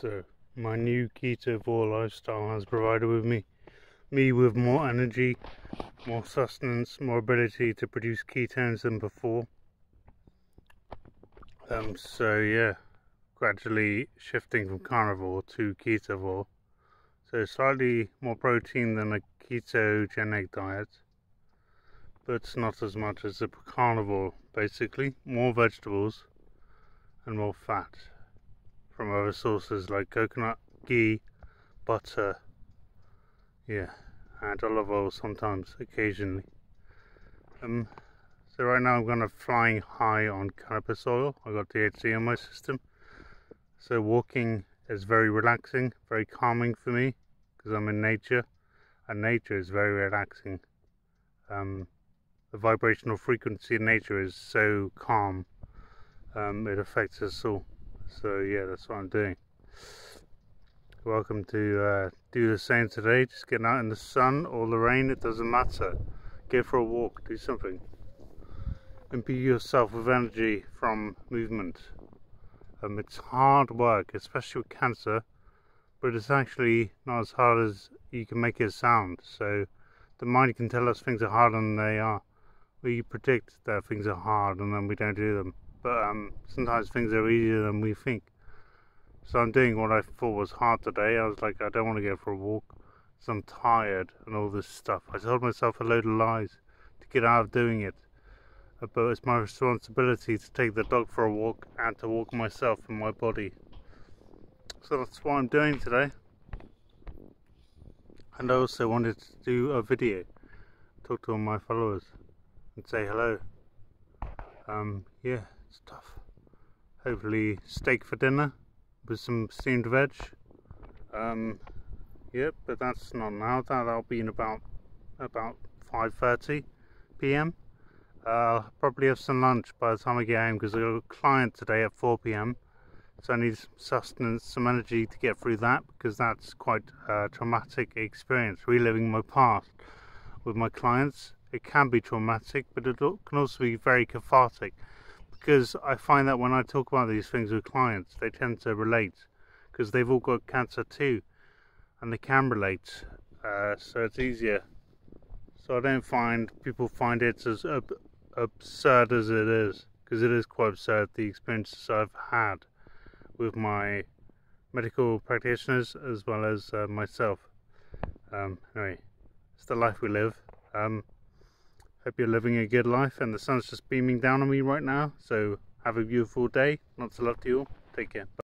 So my new ketovore lifestyle has provided with me me with more energy, more sustenance, more ability to produce ketones than before. Um, so yeah, gradually shifting from carnivore to ketovore. So slightly more protein than a ketogenic diet, but not as much as a carnivore. Basically, more vegetables and more fat from other sources like coconut, ghee, butter, yeah, and olive oil sometimes, occasionally. Um, so right now I'm going to flying high on cannabis oil. I got THC in my system. So walking is very relaxing, very calming for me because I'm in nature, and nature is very relaxing. Um, the vibrational frequency in nature is so calm, um, it affects us all. So yeah, that's what I'm doing. Welcome to uh, do the same today. Just getting out in the sun or the rain, it doesn't matter. Go for a walk, do something. Imbue yourself with energy from movement. Um, it's hard work, especially with cancer, but it's actually not as hard as you can make it sound. So the mind can tell us things are harder than they are. We predict that things are hard and then we don't do them but um, sometimes things are easier than we think. So I'm doing what I thought was hard today. I was like, I don't want to go for a walk because I'm tired and all this stuff. I told myself a load of lies to get out of doing it. Uh, but it's my responsibility to take the dog for a walk and to walk myself and my body. So that's what I'm doing today. And I also wanted to do a video, talk to all my followers and say hello. Um, yeah stuff. Hopefully steak for dinner with some steamed veg. Um, yep, but that's not now. That, that'll be in about about 5.30 p.m. Uh, probably have some lunch by the time I get home because I've got a client today at 4 p.m. So I need some sustenance, some energy to get through that because that's quite a traumatic experience, reliving my past with my clients. It can be traumatic, but it can also be very cathartic because I find that when I talk about these things with clients, they tend to relate because they've all got cancer too, and they can relate. Uh, so it's easier. So I don't find people find it as ab absurd as it is because it is quite absurd the experiences I've had with my medical practitioners as well as uh, myself. Um, anyway, it's the life we live. Um, Hope you're living a good life and the sun's just beaming down on me right now. So have a beautiful day. Lots of love to you all. Take care. Bye.